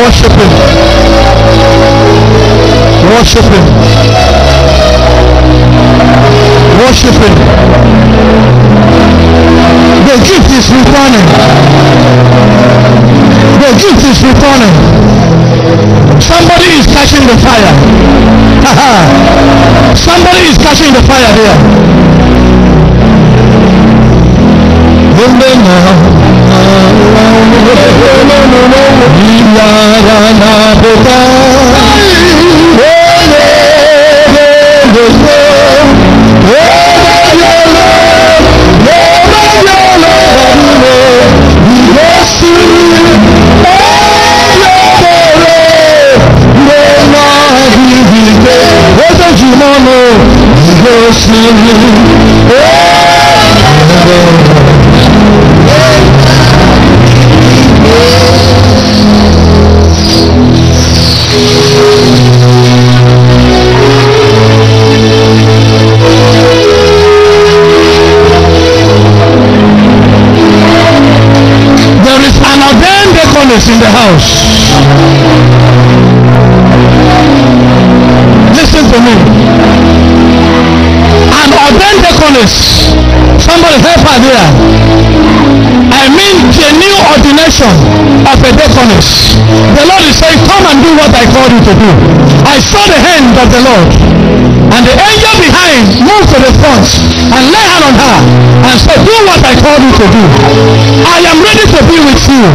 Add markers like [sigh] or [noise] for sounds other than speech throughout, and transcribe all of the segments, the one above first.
Worship him. Worship him. Worship him. The gift is returning. The gift is returning. Somebody is catching the fire. [laughs] Somebody is catching the fire here. [laughs] [laughs] There is an ordained deaconess in the house. Somebody help her there. I mean the new ordination of a deaconess. The Lord is saying, come and do what I called you to do. I saw the hand of the Lord. And the angel behind moved to the front and lay hand on her and said, do what I called you to do. I am ready to be with you.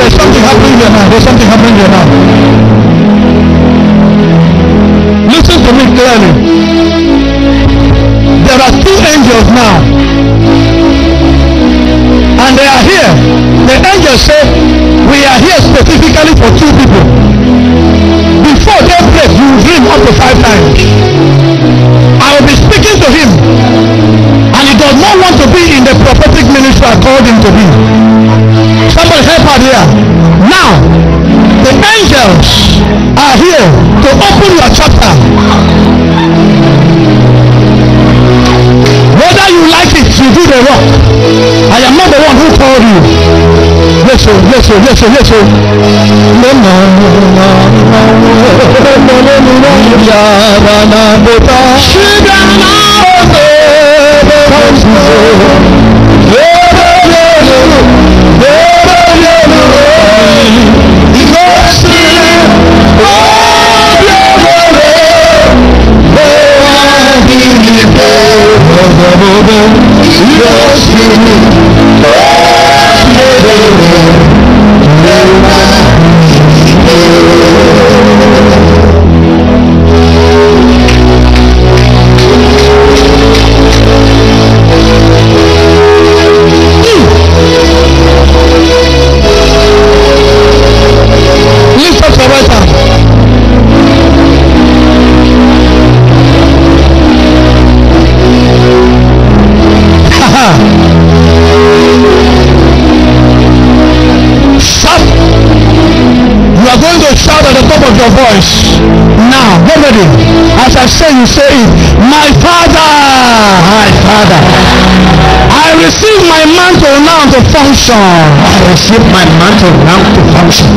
There's something happening here now. There's something happening here now. To me clearly. There are two angels now. And they are here. The angels say, we are here specifically for two people. Before they break, you will dream up to five times. I will be speaking to him. And he does not want to be in the prophetic ministry I called him to be. Somebody help her there. Now, angels are here to open your chapter. Whether you like it, you do the work. I am not the one who called you. Yes, sir, yes, sir, yes, sir, yes, [laughs] sir. No, no, no, no, Lift your voice. Now, get ready. As I say, you say it. My father. My father. I receive my mantle now to function. I receive my mantle now to function.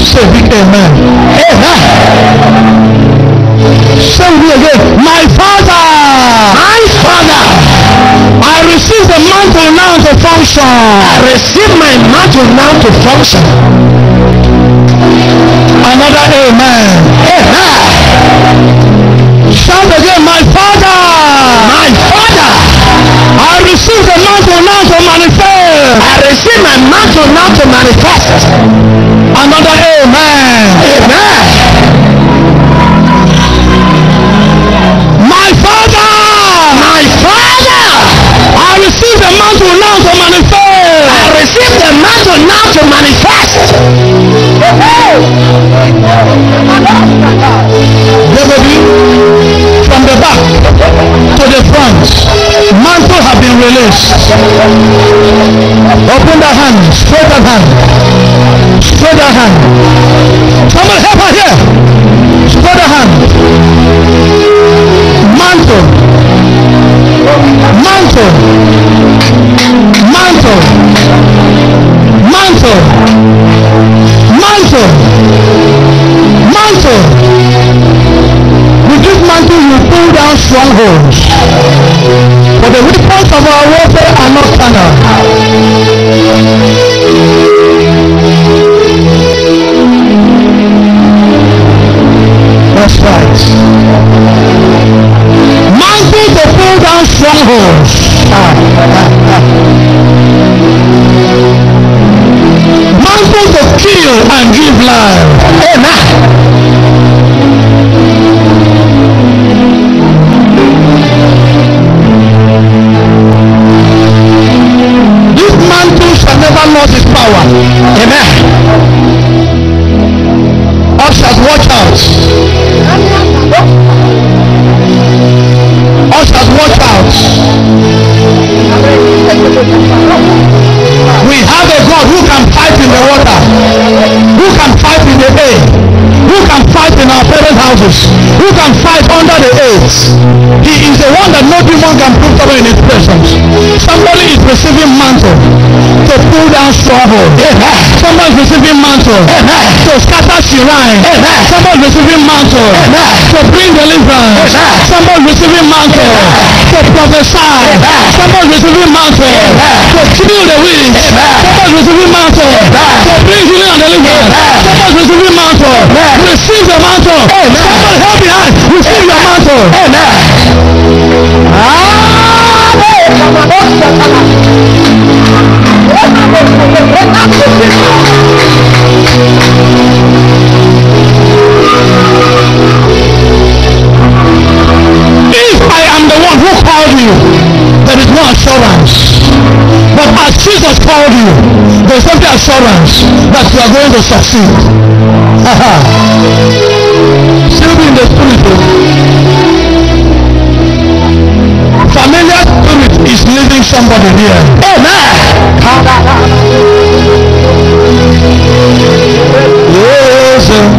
Say big amen. Amen. Say me again. My father. My Father, I receive the mantle now to function. I receive my mantle now to function. Another amen. Amen. Shout again, my father. My Father, I receive the mantle now to manifest. I receive my mantle now to manifest. Another amen. Everybody, from the back to the front, mantle have been released. Open the hand, straight the hand, straight that hand. Somebody help her here. Straight the hand. Mantle, mantle, mantle, mantle, mantle, mantle. With this mantle you pull down strongholds. For the weapons of our warfare are not carnal. That's right. Mantle to pull down strongholds. Mantle to kill and give life. Amen. Thank you. He is the one that no demon can prove to in his presence. Receiving mantle to pull down stronghold. Somebody is receiving mantle to scatter shrine. Somebody is receiving mantle to bring deliverance. Somebody is receiving mantle to prophesy. Somebody is receiving mantle to kill the witch. Somebody is receiving mantle to bring healing and deliverance. Somebody is receiving mantle. Receive the mantle. Somebody help behind. Receive your mantle. If I ah! Jesus called you, there is every assurance that you are going to succeed. [laughs] Still be in the spirit. Oh. Familiar spirit is leading somebody here. Sir.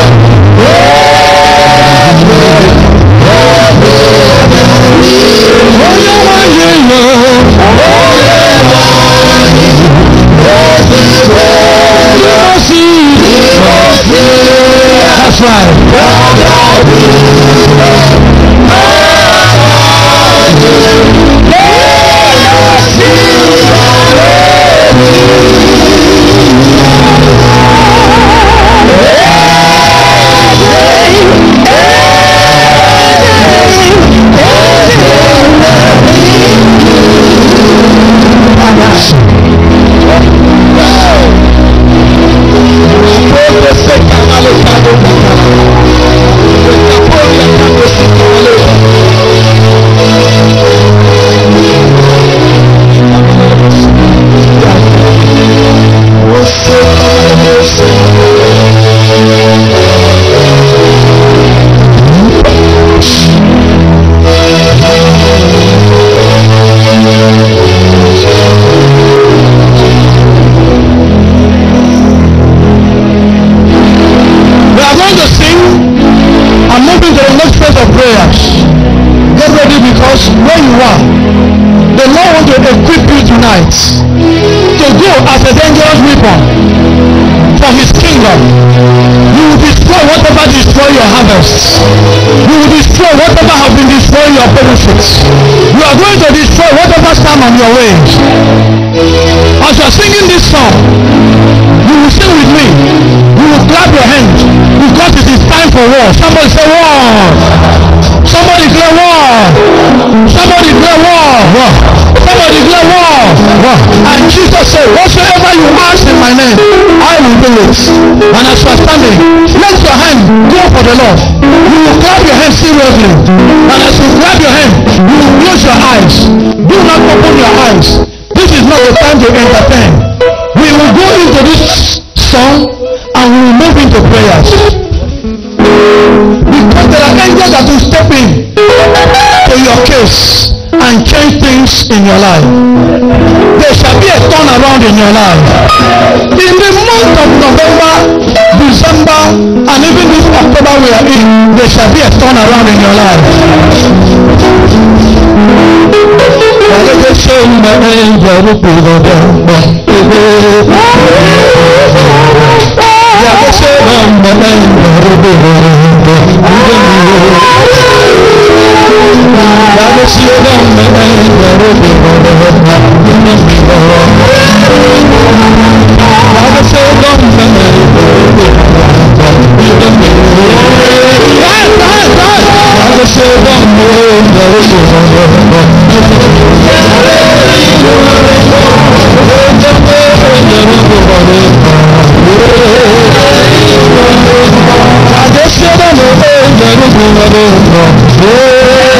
stand on your ways. As you are singing this song, you will sing with me. You will clap your hands because it is time for war. Somebody say war. Somebody declare war. Somebody declare war. war. Somebody declare war. war. And Jesus said, whatsoever you ask in my name, I will do it. And as you are standing, let your hand go for the Lord. You will clap your hand seriously. And as you clap your hand, you will close your eyes. Do not open your eyes. This is not the time to entertain. We will go into this song and we will move into prayers. Because there are angels that will step in to your case and change things in your life. There shall be a turnaround in your life. In the month of November, December, and even this October we are in, there shall be a turnaround in your life. Àlejò La cielo me da el oro de Bogotá, tiene mi La cielo me da el oro de Bogotá, tiene mi La cielo me da el oro de Bogotá, Yeah.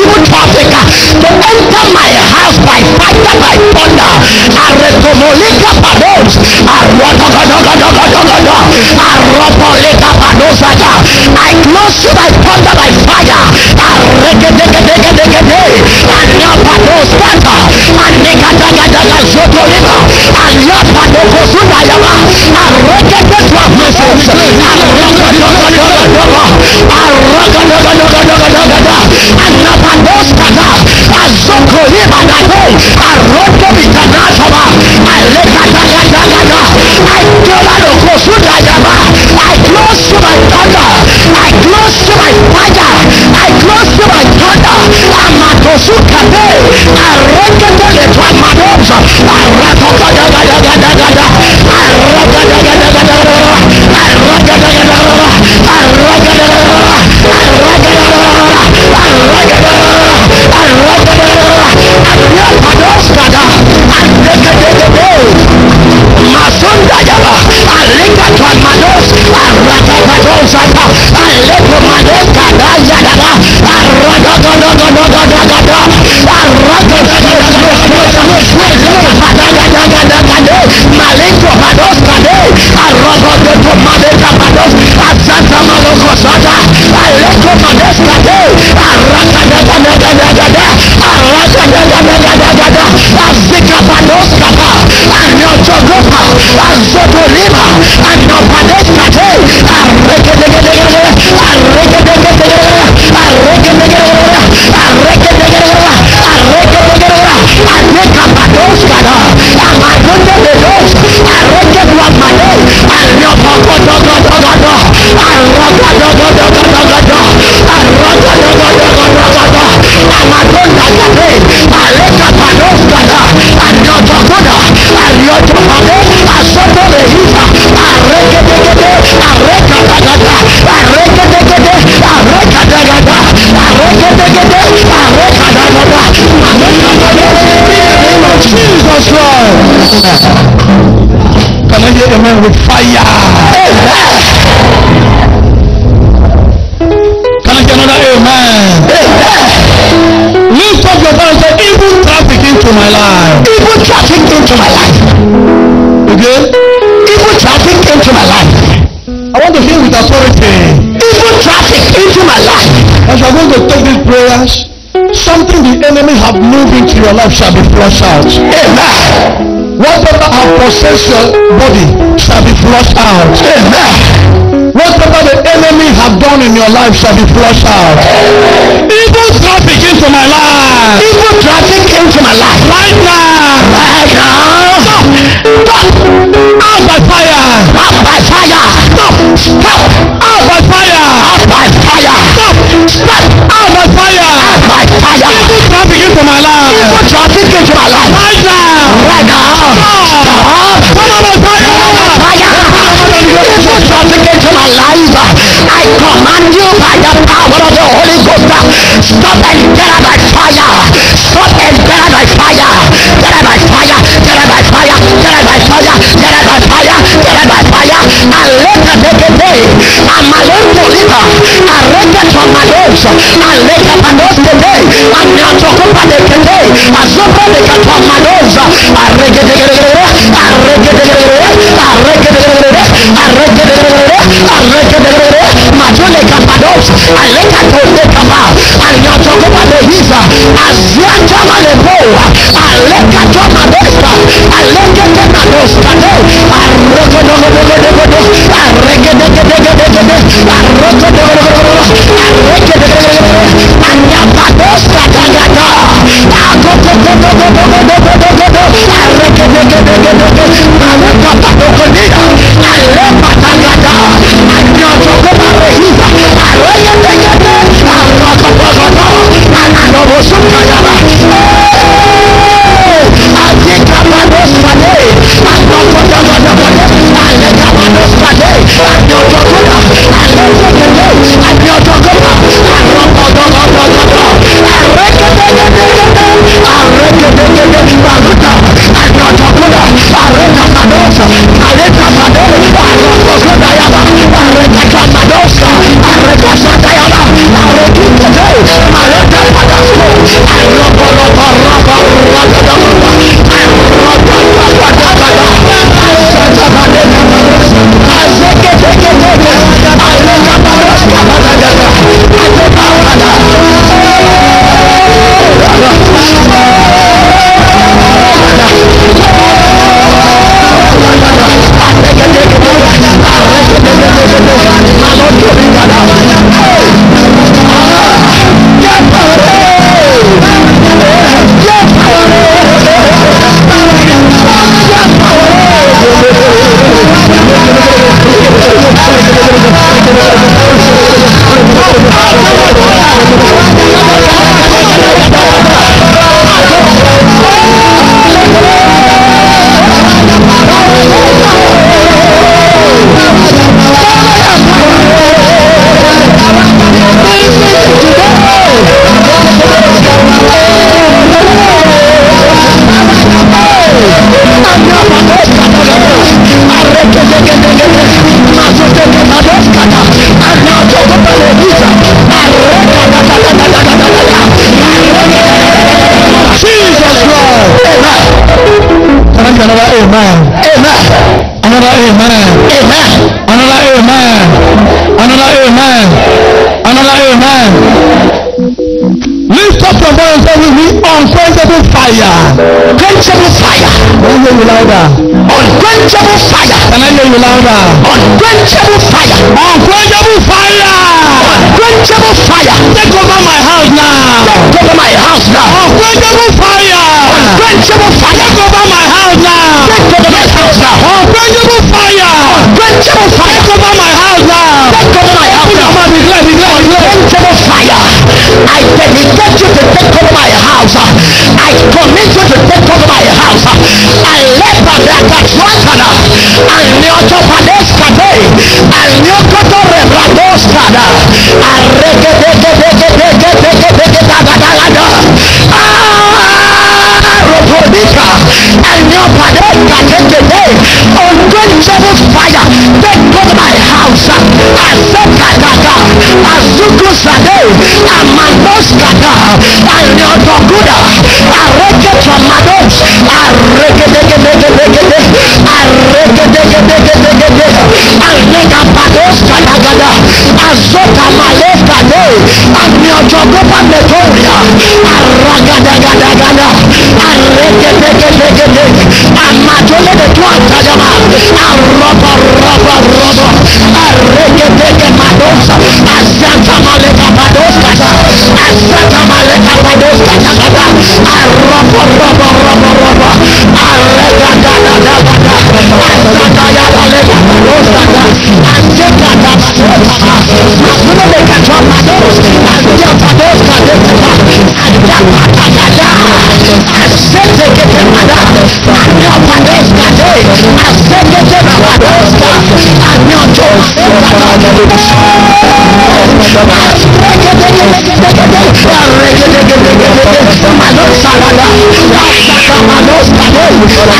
evil traffic to enter my house by fire by thunder. Aretomolika pados. Arodogodogodogodogodo. Aropolika padosata. I close you by thunder by fire. Aregedegedegedegede. Anapadosata. Anekadagadaga zotolima. Ayapadokosundayama. Aregedegedegedegede. Sukate, arrekete le tramados, arrakokadagadagadaga, arrakadagadagadaga, Malenko Mados Kade, Arrogo de Tomadeka Mados, Azata Maloko Sata, Aleko Mados Kade, Arraka Daga Daga Daga Daga, Arraka Daga Daga Daga Daga, Azika Mados Kata, Anyocho Gopa, Azoto Lima, Anopades Kate, Arreke with fire? Can I hear another amen? Lift up your voice and say, evil traffic into my life. Evil traffic into my life. Okay? Evil traffic into my life. I want to hear with authority. Evil traffic into my life. As you are going to take these prayers, the enemy have moved into your life shall be flushed out. Amen. Whatever have possessed your body shall be flushed out. Amen. Whatever the enemy have done in your life shall be flushed out. Evil traffic into my life. Evil traffic into my life. Right now. Right now. Stop. Stop. Out by fire. Out by fire. Stop. Stop. Out by fire. Out by fire. Stop. Stop. Fire. Evil traffic into my life. Evil traffic into my life. Right now. Right now. Stop. Come on by fire. Evil traffic into my life. I command you by the power of the Holy Ghost. Stop and get out by fire. Stop and get out by fire. Get out by fire. Get out by fire. Get out by fire. Get out by fire. Get out by fire. And let the day. I'm a little believer. I read the tornadoes. I let the tornadoes today. I'm not talking about the today. I saw the tornadoes. I read it. I read it. I read it. I read it. Majole kapados. I let the today come louder? Unquenchable fire. Can I hear you louder? Unquenchable fire. Unquenchable fire. Unquenchable fire. Take over my house now. Take over my house now. Unquenchable fire. Unquenchable fire. Take over my house now. Take over my house now. Unquenchable fire. Unquenchable fire. Take over my house now. Take over my house now. Come on, declare, declare, declare. Unquenchable fire. I dedicate you to take over my house. I commit you to take over my house. I let the Rakatwatana and Arekedekedekede. Anega Pados Kadagada. Azota Males Kade. And Neotokupa Metoria. Aragadagada. Arekedekedekede. Amadole de Tuantayama. Arroba, roba, roba. Arrekedeke Madosa.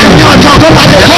Àmì ọ̀dọ́ kó bá dé lọ.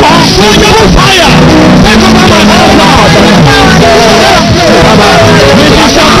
Unquenchable fire. Take over my house now. It is your time. It is your time.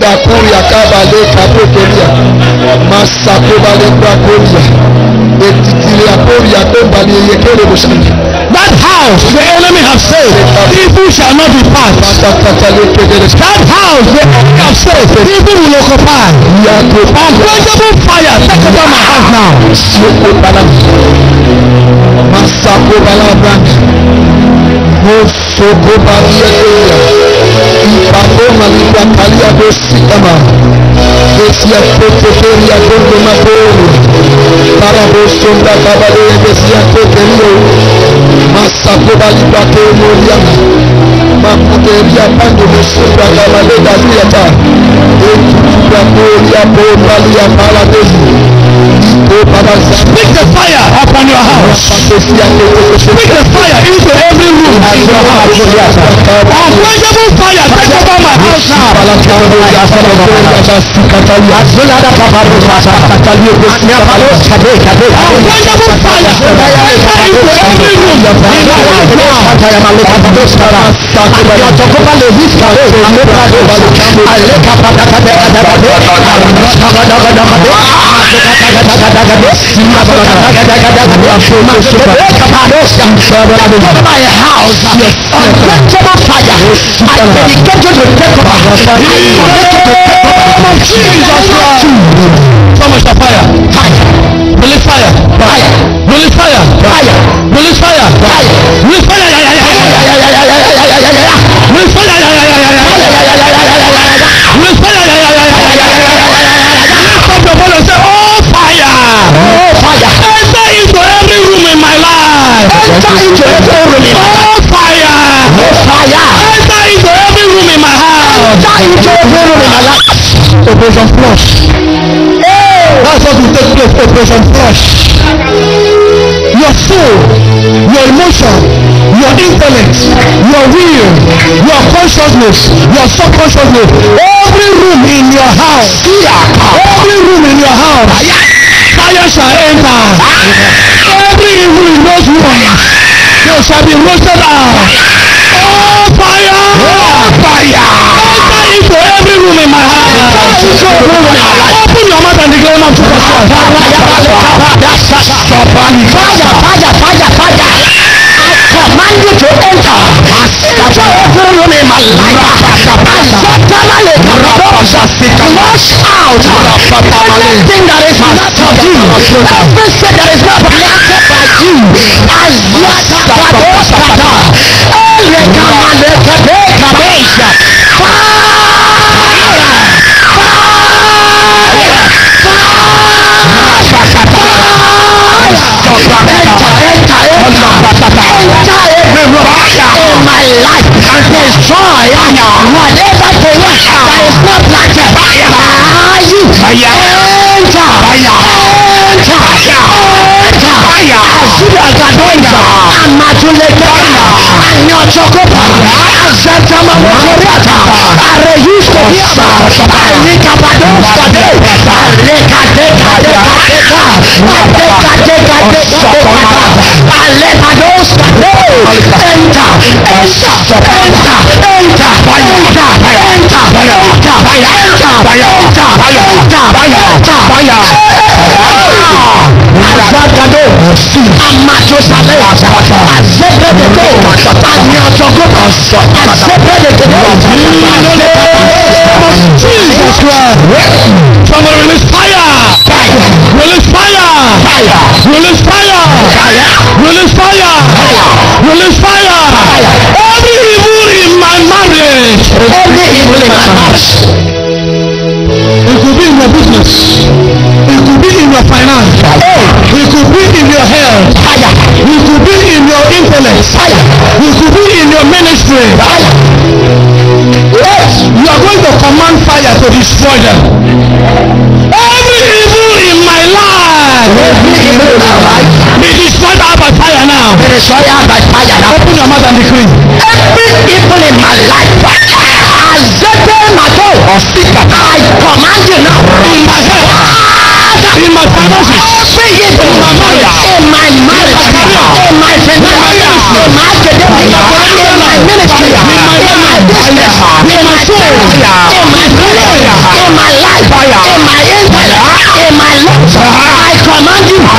Dakuria kabale kapotoria masakobale brakoria etitilia koria tombali yekele boshani That house the enemy have said, evil shall not matakatale kedere That house the enemy have said, evil will occupy. yako Unquenchable fire. Take over my house now. sioko bala masako bala brand bangoma libiakalia bosikama besia poteperia dondoma bolo para bosondakabaleye besia tekelio masako balibakeemoliana makuteria bando mosondakabaledaliata etutubakolia bobalia baladeli koria bombalia bala desi Speak the fire upon your house. Speak the fire into every room in your house. Unquenchable fire. Take over my house now. Unquenchable fire. Enter into every room in your house now. My house. Fire. I dedicate you to over. I over. So much of fire. Release fire. Fire. Release fire. Release fire. Yeah, life. Enter into every room in my life. Oh fire. Oh, fire. Enter into every room in my house. Enter into every room in my life. Operation flush. That's what will take place. Operation flush. Your soul, your emotion, your intellect, your will, your consciousness, your subconsciousness, every room in your house, every room in your house, fire shall enter. In those rooms, they shall be roasted out. Oh fire! Fire. Enter into every room in my house. Open your mouth and declare not to yourself. Fire, fire, fire, fire. I command you to enter breakthrough in my life. Wash out everything that is not of you, everything that is not planted by you. As Fire! Fire! Fire! Fire! life. And destroy whatever they want that is not planted by you. Enter, enter, enter. As you are the know it, I'm matulated. And your chocolate, as September was a rata, I refuse to hear about. I lick up a dose today. I lick a dick, I lick a dick. Alepados enter, enter, enter, enter, enter, enter, enter, Jesus Christ. Somebody release fire. Release fire. Fire. Release fire. Fire. Release fire. Fire. Release fire. Fire. Every evil in my marriage. Every evil in my house, It could be in your business. It could be in your finance. It could be in your health. fire, It could be in your intellect. fire, It could be in your ministry. fire. Yes, You are going to command fire to destroy them. Life, Be destroyed out by fire now. destroy her by fire now. Open your mouth and decree. Every evil in my life, Azete Mato, I command you now. In my health. In my finances. Every evil in my marriage, in my marriage, in my finances, in my academic, in my ministry, in my business, in my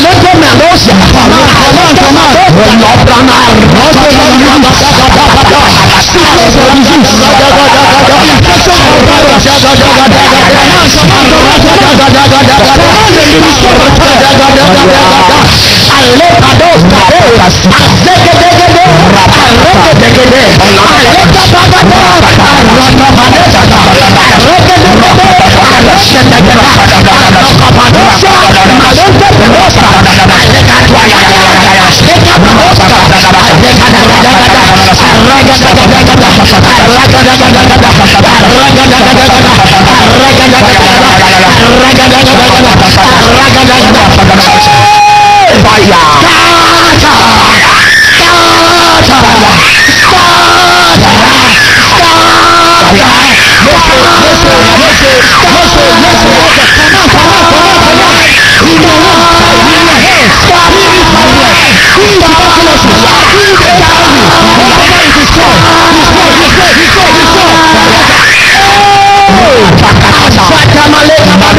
Alejo me alocia. Aleja Stop! Israel.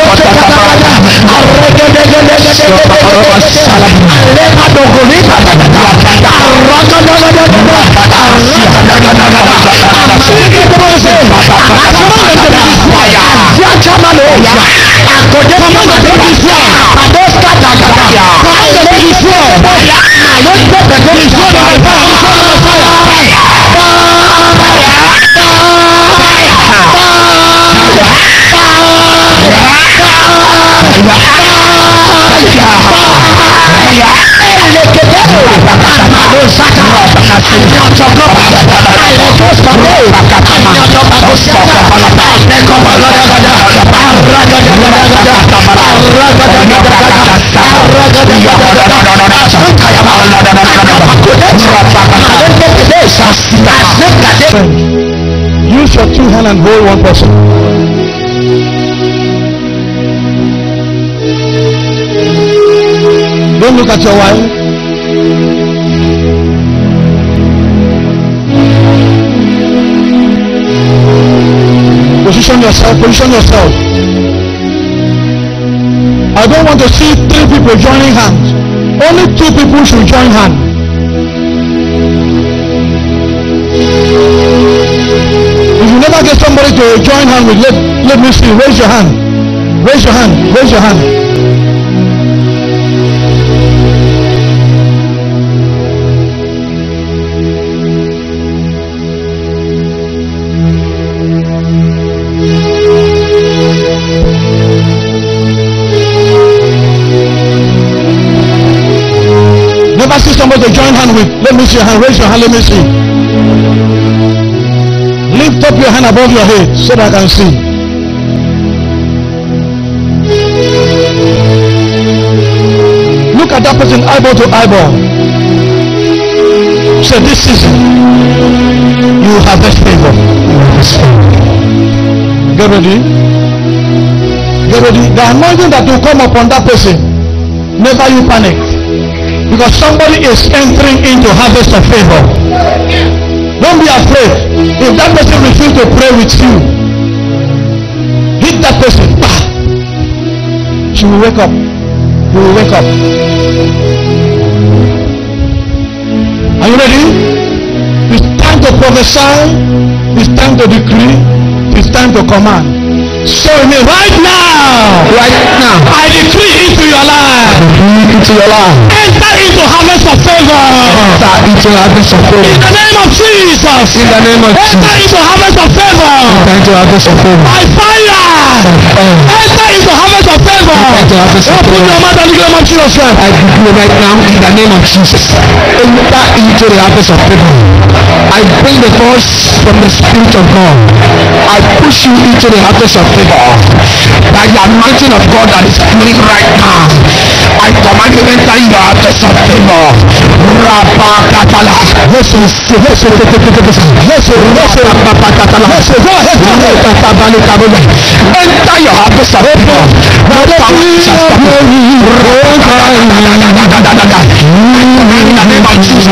Use your two hands and hold one person. Don't look at your wife. Position yourself, position yourself. I don't want to see three people joining hands. Only two people should join hands. If you never get somebody to join hand with, let, let me see. Raise your hand. Raise your hand. Raise your hand. Somebody join hand with. Let me see your hand. Raise your hand. Let me see. Lift up your hand above your head so that I can see. Look at that person eyeball to eyeball. Say this season you have harvest favor. Get ready. Get ready. The anointing that will come upon that person, never you panic. Because somebody is entering into harvest of favor. Don't be afraid. If that person refuses to pray with you, hit that person. Bah! She will wake up. You will wake up. Are you ready? It's time to prophesy. It's time to decree. It's time to command. So me right now. Right now. I decree into your life. Into your life. Enter into harvest of favor. Enter into harvest of In favor. the name of Jesus. In the name of Enter Jesus. into harvest of favor. Enter into harvest of favor. By fire. Oh, Enter into harvest of favor. Enter harvest of Open favor. your mouth and declare the name of Jesus. I declare right now in the name of Jesus. Enter into the harvest of favor. I bring the force from the Spirit of God. I push you into the harvest of favor. By the anointing of God that is flowing right now. I command you enter the harvest of favor. Rapakatala. Rapakatala. Enter your harvest of favor by Jesus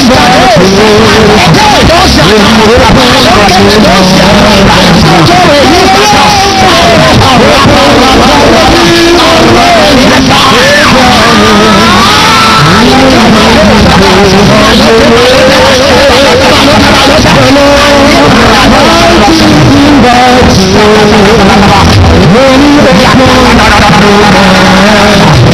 In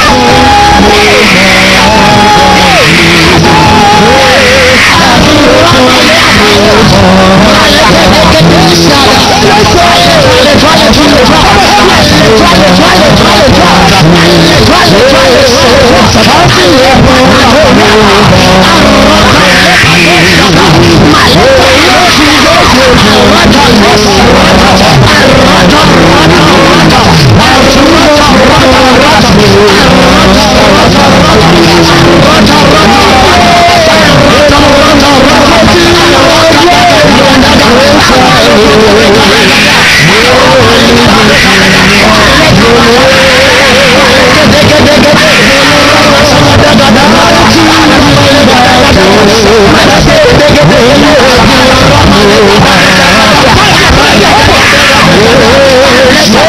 I'm not of Jesus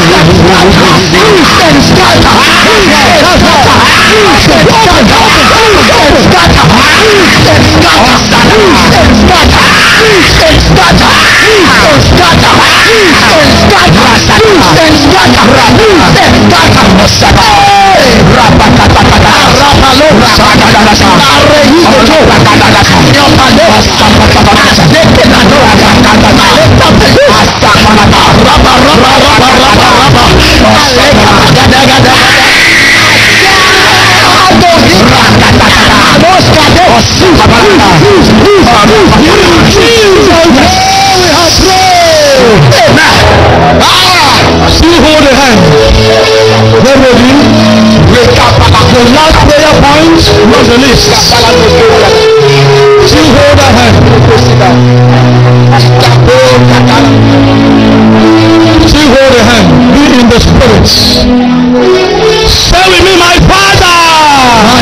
of favor. Still hold the hand. Get ready. The last prayer point was the list. Still hold the hand. Still hold the hand. Be in the spirit. Say with me, my father.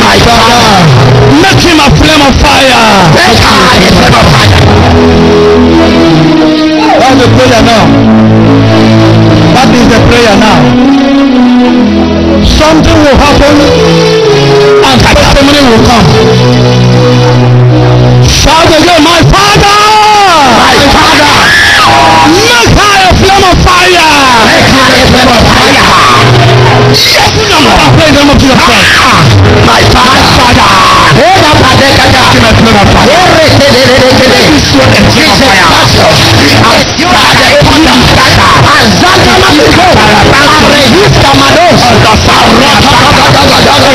My Father, Make him a flame of fire. make I a flame of fire. That's the prayer now. That is the prayer now. Something will happen and testimony will come. Shout again, my father. My Father, Make her a flame of fire. make I a flame of fire. Open your mouth and pray in the name of Jesus Christ. Ah, my Father, Father, hold up a decada. Ore te de de de de de. Jesus Christ, you are the thunder.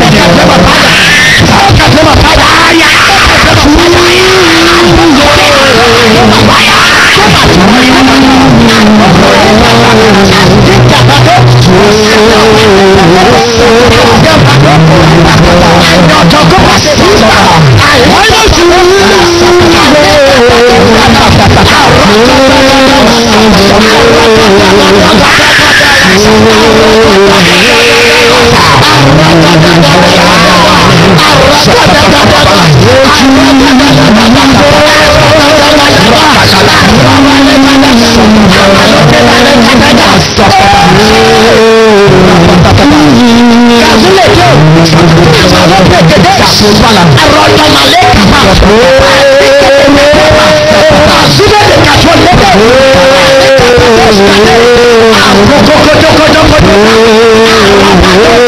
Oh, Oh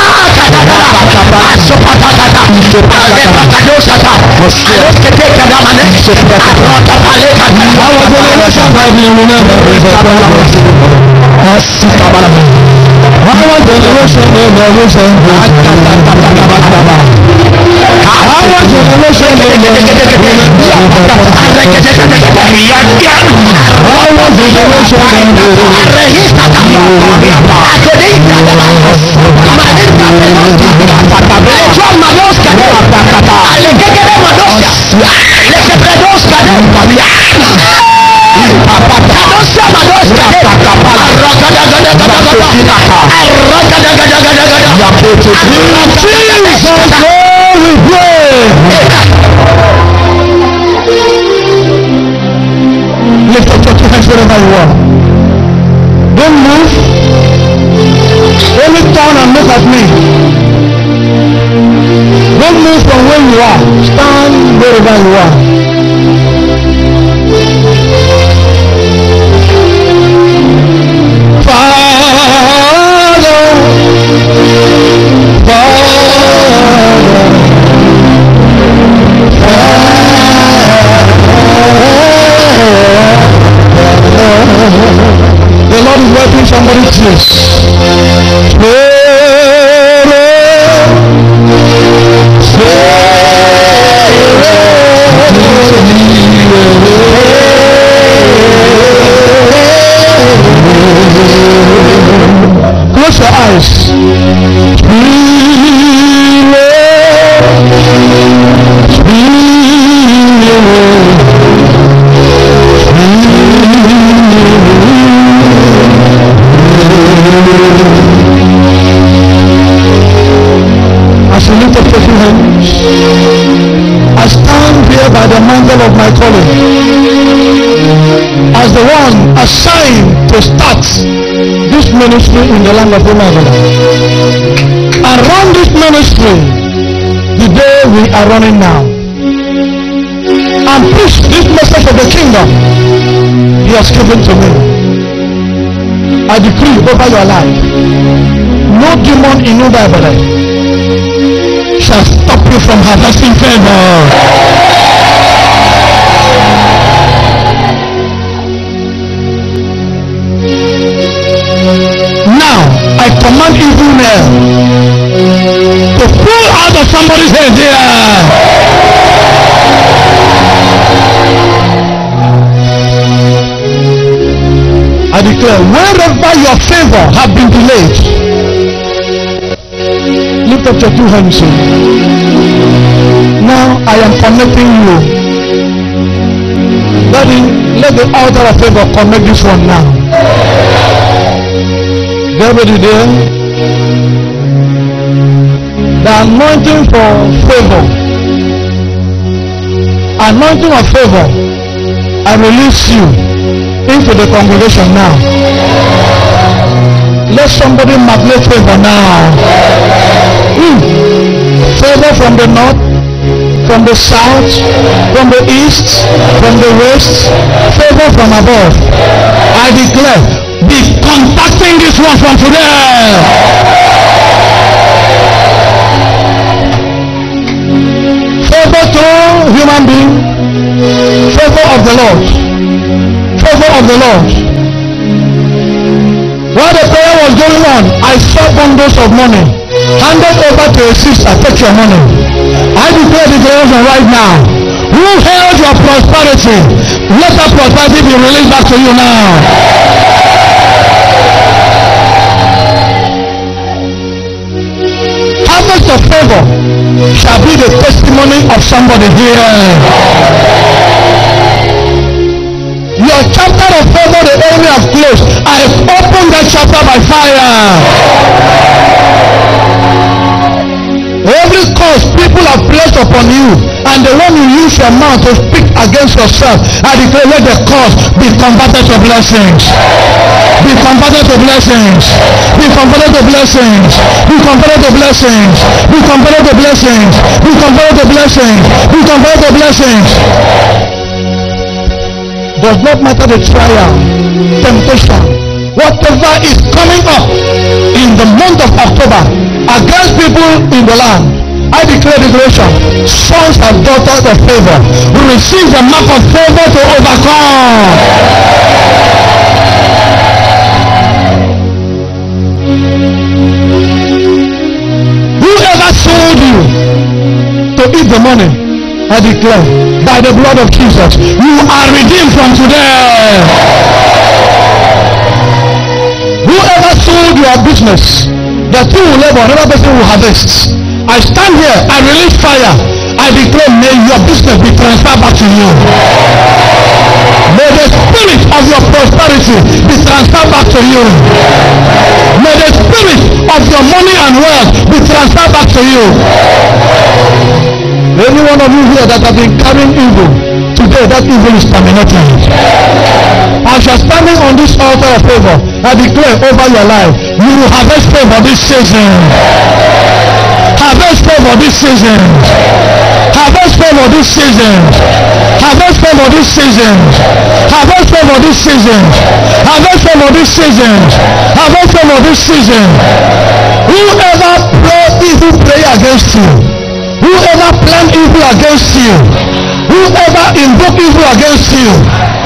Àwọn generation. Lift up your two hands wherever you are. Don't move. Only turn and look at me. Don't move from where you are. Stand wherever you are. The Lord is wiping somebody's tears. the mantle of my calling. As the one assigned to start this ministry in the land of Umavela. And run this ministry the day we are running now. And preach this message of the kingdom he has given to me. I decree over your life. No demon in Umavela shall stop you from harvesting favor. command evilness to pull out of somebody's head here. Yeah. I declare, wherever your favor have been delayed, lift up your two hands. Now I am connecting you. Daddy, let the altar of favor connect this one now. Everybody there? The anointing for favor. Anointing of favor. I release you into the congregation now. Let somebody magnate favor now. Mm. Favor from the north, from the south, from the east, from the west, favor from above. I declare, be contacting this one from today. Favor to human being, favor of the Lord, favor of the Lord. While the prayer was going on, I saw bundles of money handed over to a sister. Take your money. I declare the declaration right now. Who held your prosperity? Let that prosperity be released back to you now. Of favor shall be the testimony of somebody here. Your chapter of favor the enemy have closed. I open that chapter by fire. Every curse people have placed upon you and the one you use your mouth to speak against yourself, I declare let the curse be converted to blessings. Be converted to blessings. Be converted to blessings. Be converted to blessings. Be converted to blessings. Be converted to blessings. Be converted to blessings. Does not matter the trial, temptation, whatever is coming up in the month of October against people in the land. I declare declaration, sons and daughters of favor will receive the mark of favor to overcome. Whoever sold you to eat the money, I declare, by the blood of Jesus, you are redeemed from today. Whoever sold your business, the two will labor, another person will harvest. I stand here, I release fire. I declare, may your business be transferred back to you. May the spirit of your prosperity be transferred back to you. May the spirit of your money and wealth be transferred back to you. Any one of you here that have been carrying evil, today that evil is terminated. As you are standing on this altar of favor, I declare over your life, you will harvest favor this season. Harvest favor this season. Harvest favor this season. Harvest favor this season. Harvest favor this season. Harvest favor this season. Harvest favor this season. Whoever pray evil prayer against you, whoever plan evil against you, whoever invoke evil against you,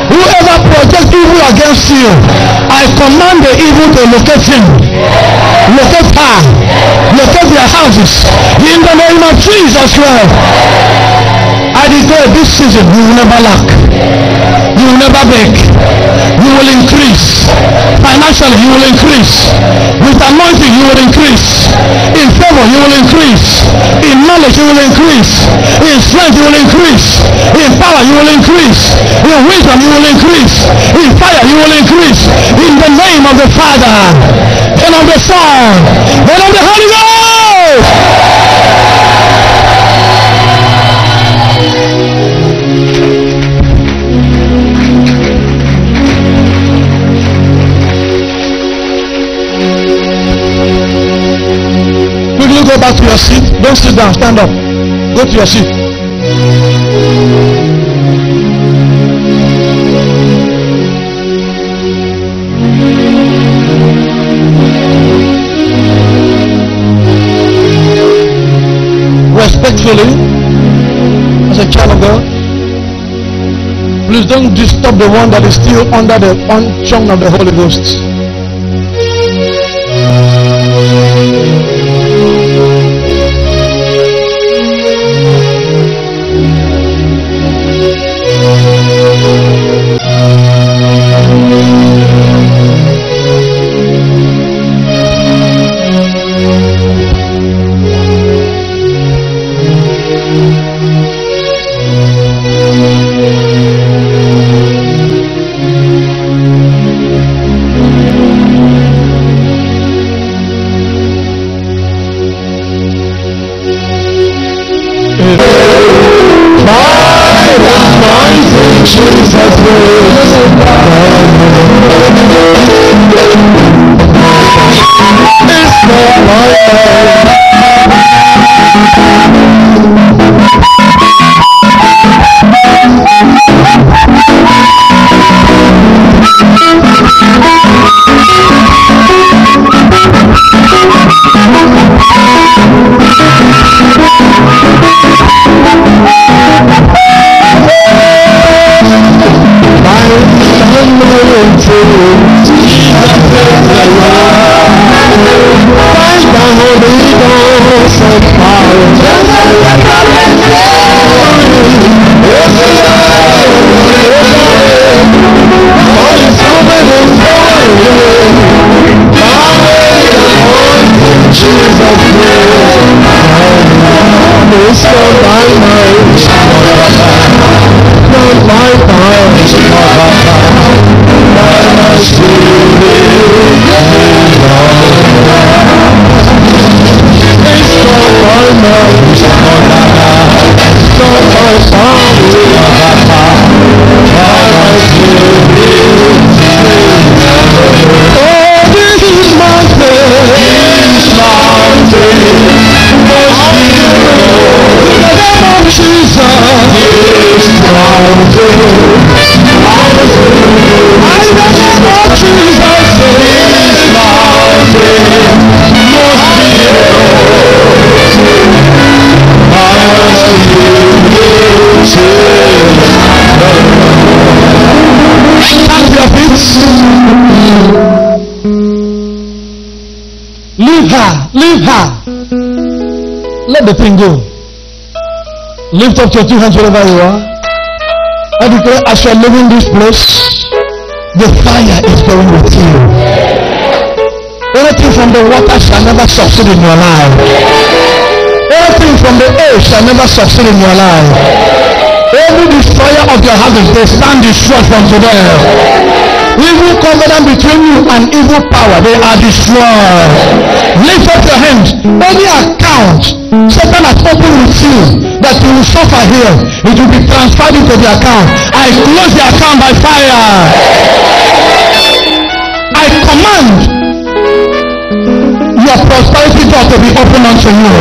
whoever project evil against you, I command the evil to locate him, locate her, locate their houses. In the name of Jesus Christ, I declare this season you will never lack, you will never beg, you will increase. Financially, you will increase. With anointing, you will increase. In favor, you will increase. In knowledge, you will increase. In strength, you will increase. In power, you will increase. In wisdom, you will increase. In fire, you will increase. In the name of the Father, and of the Son, and of the Holy Ghost. Back to your seat. Don't sit down. Stand up. Go to your seat. Respectfully, as a child of God, please don't disturb the one that is still under the unction of the Holy Ghost. Jesus It's not Leave her. Leave her. Let the thing go. Lift up your two hands wherever you are. I declare as you are leaving this place, the fire is going with you. Anything from the water shall never succeed in your life. Anything from the air shall never succeed in your life. Every destroyer of your habits, they stand destroyed from today. Evil covenant between you and evil power, they are destroyed. Lift up your hands. Any account Satan has opened with you that you will suffer here, it will be transferred into the account. I close the account by fire. I command your prosperity door to be open unto you.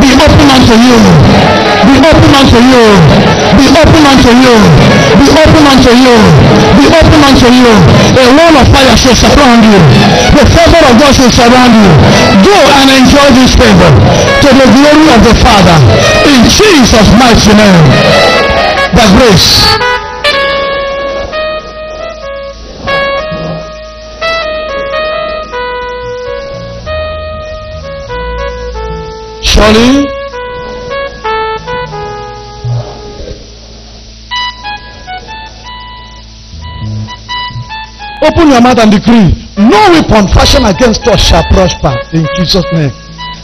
Be open unto you. Be open unto you. Be open unto you. Be open unto you. Be open unto you. A wall of fire shall surround you. The favor of God shall surround you. Go and enjoy this favor to the glory of the Father. In Jesus' mighty name. The grace. Surely Open your mouth and decree. No weapon fashioned against us shall prosper in Jesus' name.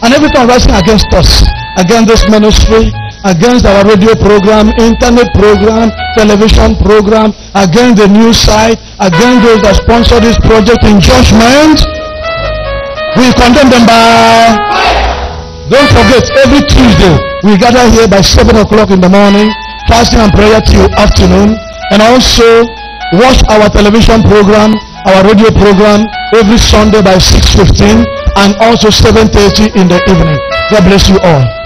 And every rising against us, against this ministry, against our radio program, internet program, television program, against the news site, against those that sponsor this project in judgment, we condemn them by. Don't forget, every Tuesday we gather here by 7 o'clock in the morning, fasting and prayer till afternoon, and also watch our television program, our radio program every Sunday by 6.15 and also 7.30 in the evening. God bless you all.